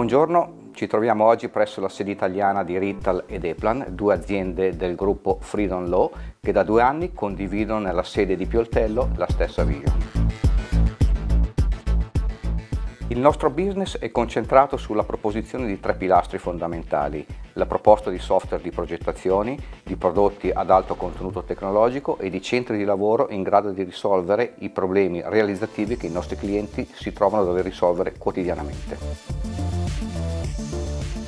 Buongiorno, ci troviamo oggi presso la sede italiana di Rittal ed Eplan, due aziende del gruppo Freedom Law che da due anni condividono nella sede di Pioltello la stessa visione. Il nostro business è concentrato sulla proposizione di tre pilastri fondamentali, la proposta di software di progettazioni, di prodotti ad alto contenuto tecnologico e di centri di lavoro in grado di risolvere i problemi realizzativi che i nostri clienti si trovano a dover risolvere quotidianamente.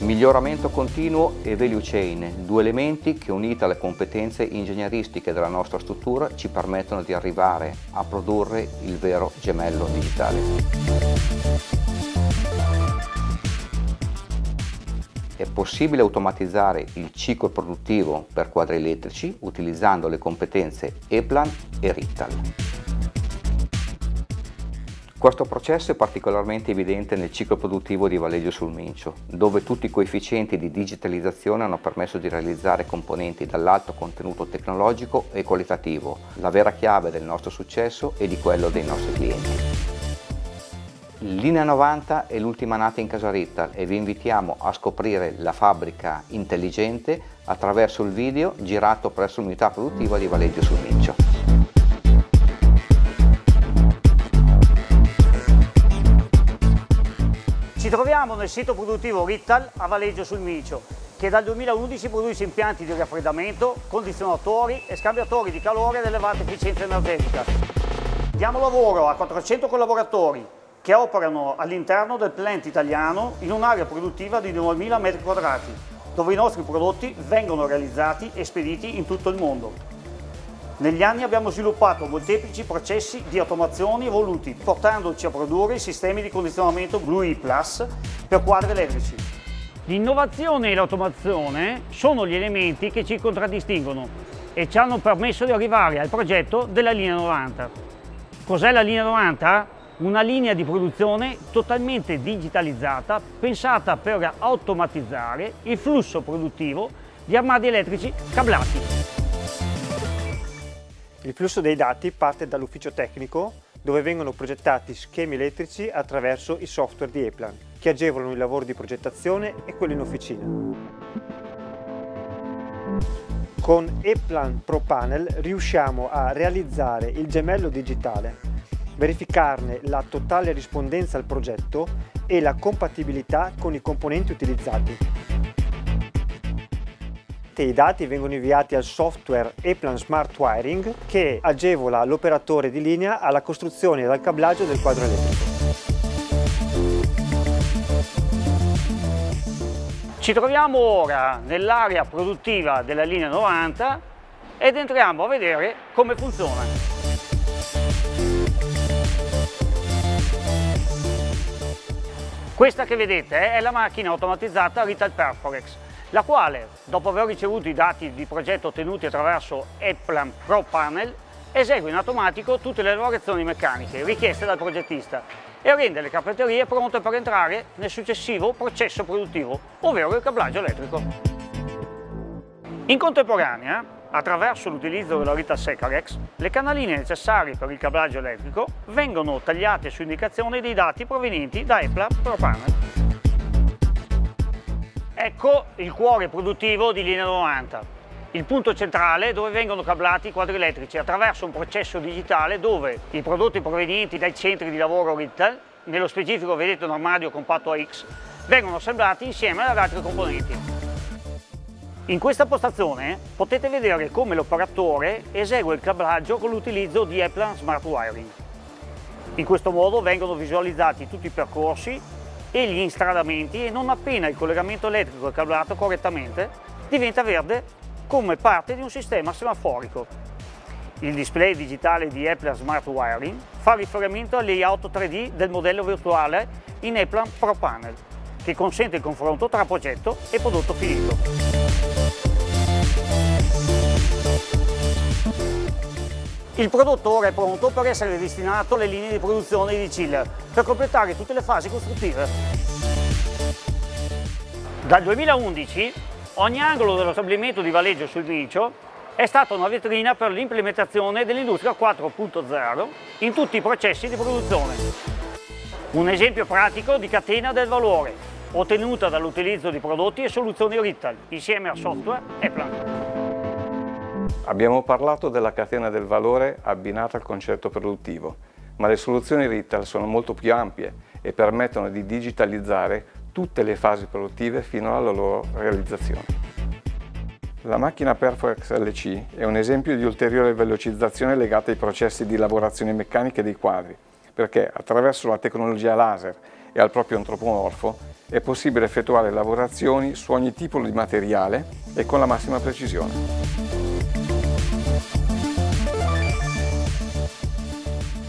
Miglioramento continuo e value chain, due elementi che uniti alle competenze ingegneristiche della nostra struttura ci permettono di arrivare a produrre il vero gemello digitale. È possibile automatizzare il ciclo produttivo per quadri elettrici utilizzando le competenze EPLAN e RITTAL. Questo processo è particolarmente evidente nel ciclo produttivo di Valeggio sul Mincio, dove tutti i coefficienti di digitalizzazione hanno permesso di realizzare componenti dall'alto contenuto tecnologico e qualitativo, la vera chiave del nostro successo e di quello dei nostri clienti. Linea 90 è l'ultima nata in Casaritta e vi invitiamo a scoprire la fabbrica intelligente attraverso il video girato presso l'unità produttiva di Valeggio sul Mincio. Troviamo nel sito produttivo Rittal a Valeggio sul Micio, che dal 2011 produce impianti di raffreddamento, condizionatori e scambiatori di calore ad elevata efficienza energetica. Diamo lavoro a 400 collaboratori che operano all'interno del plant italiano in un'area produttiva di 9.000 m2, dove i nostri prodotti vengono realizzati e spediti in tutto il mondo. Negli anni abbiamo sviluppato molteplici processi di automazione evoluti, portandoci a produrre sistemi di condizionamento Blue E Plus per quadri elettrici. L'innovazione e l'automazione sono gli elementi che ci contraddistinguono e ci hanno permesso di arrivare al progetto della linea 90. Cos'è la linea 90? Una linea di produzione totalmente digitalizzata, pensata per automatizzare il flusso produttivo di armadi elettrici cablati. Il flusso dei dati parte dall'ufficio tecnico dove vengono progettati schemi elettrici attraverso i software di Eplan che agevolano il lavoro di progettazione e quello in officina. Con Eplan Pro Panel riusciamo a realizzare il gemello digitale, verificarne la totale rispondenza al progetto e la compatibilità con i componenti utilizzati i dati vengono inviati al software Eplan Smart Wiring che agevola l'operatore di linea alla costruzione ed al cablaggio del quadro elettrico. Ci troviamo ora nell'area produttiva della linea 90 ed entriamo a vedere come funziona. Questa che vedete è la macchina automatizzata Rital Perforex la quale, dopo aver ricevuto i dati di progetto ottenuti attraverso Eplan Pro Panel, esegue in automatico tutte le lavorazioni meccaniche richieste dal progettista e rende le cappellerie pronte per entrare nel successivo processo produttivo, ovvero il cablaggio elettrico. In contemporanea, attraverso l'utilizzo della Rita Secarex, le canaline necessarie per il cablaggio elettrico vengono tagliate su indicazione dei dati provenienti da Eplan Pro Panel. Ecco il cuore produttivo di linea 90, il punto centrale dove vengono cablati i quadri elettrici attraverso un processo digitale dove i prodotti provenienti dai centri di lavoro Rittal, nello specifico vedete un armadio compatto AX, vengono assemblati insieme ad altri componenti. In questa postazione potete vedere come l'operatore esegue il cablaggio con l'utilizzo di Eplan Smart Wiring. In questo modo vengono visualizzati tutti i percorsi e gli instradamenti e non appena il collegamento elettrico è cablato correttamente diventa verde come parte di un sistema semaforico. Il display digitale di Eplan Smart Wiring fa riferimento al layout 3D del modello virtuale in Eplan Pro Panel che consente il confronto tra progetto e prodotto finito. Il prodotto ora è pronto per essere destinato alle linee di produzione di chiller per completare tutte le fasi costruttive. Dal 2011 ogni angolo dello stabilimento di Valeggio sul Vicio è stata una vetrina per l'implementazione dell'industria 4.0 in tutti i processi di produzione. Un esempio pratico di catena del valore ottenuta dall'utilizzo di prodotti e soluzioni retail insieme a software e plan. Abbiamo parlato della catena del valore abbinata al concetto produttivo, ma le soluzioni retail sono molto più ampie e permettono di digitalizzare tutte le fasi produttive fino alla loro realizzazione. La macchina Perforex LC è un esempio di ulteriore velocizzazione legata ai processi di lavorazione meccanica dei quadri, perché attraverso la tecnologia laser e al proprio antropomorfo è possibile effettuare lavorazioni su ogni tipo di materiale e con la massima precisione.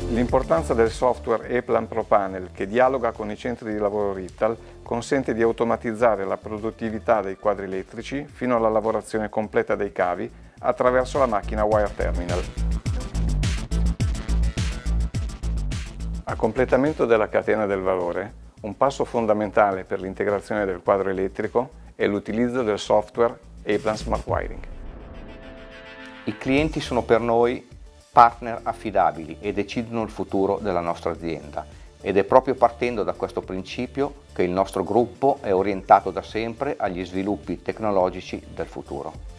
L'importanza del software ePlan ProPanel che dialoga con i centri di lavoro Rittal consente di automatizzare la produttività dei quadri elettrici fino alla lavorazione completa dei cavi attraverso la macchina Wire Terminal. A completamento della catena del valore, un passo fondamentale per l'integrazione del quadro elettrico è l'utilizzo del software ePlan Smart Wiring. I clienti sono per noi partner affidabili e decidono il futuro della nostra azienda ed è proprio partendo da questo principio che il nostro gruppo è orientato da sempre agli sviluppi tecnologici del futuro.